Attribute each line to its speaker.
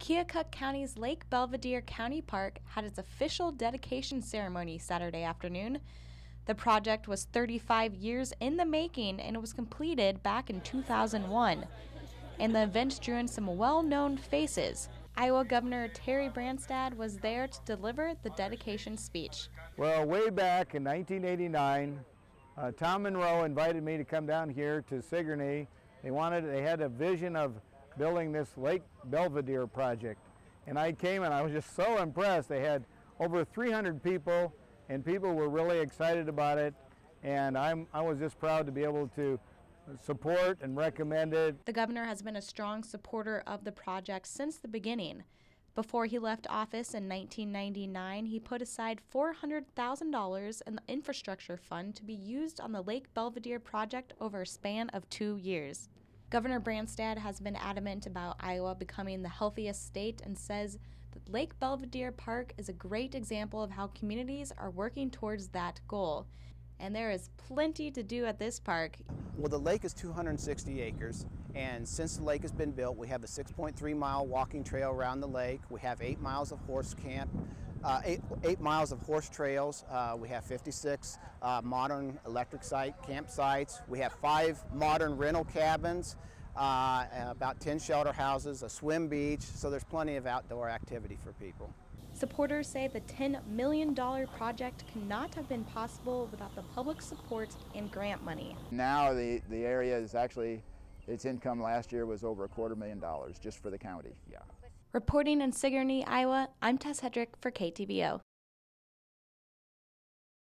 Speaker 1: Keokuk County's Lake Belva Deer County Park had its official dedication ceremony Saturday afternoon. The project was 35 years in the making and it was completed back in 2001. And the event drew in some well known faces. Iowa Governor Terry Branstad was there to deliver the dedication speech.
Speaker 2: Well, way back in 1989, uh, Tom Monroe invited me to come down here to Sigourney. They wanted, they had a vision of building this Lake Belva Deer project. And I came and I was just so impressed. They had over 300 people and people were really excited about it. And I'm, I was just proud to be able to support and recommend it.
Speaker 1: The governor has been a strong supporter of the project since the beginning. Before he left office in 1999, he put aside $400,000 in the infrastructure fund to be used on the Lake Belva Deer project over a span of two years. Governor Branstad has been adamant about Iowa becoming the healthiest state and says that Lake Belva Deer Park is a great example of how communities are working towards that goal. And there is plenty to do at this park.
Speaker 3: Well, the lake is 260 acres, and since the lake has been built, we have a 6.3 mile walking trail around the lake. We have eight miles of horse camp, uh, eight, eight, miles of horse trails. Uh, we have 56 uh, modern electric site campsites. We have five modern rental cabins, uh, about 10 shelter houses, a swim beach, so there's plenty of outdoor activity for people.
Speaker 1: Supporters say the $10 million project cannot have been possible without the public support and grant money.
Speaker 4: Now the, the area is actually, its income last year was over a quarter million dollars just for the county, yeah.
Speaker 1: Reporting in Sigourney, Iowa, I'm Tess Hedrick for KTVO.